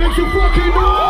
makes you fucking know.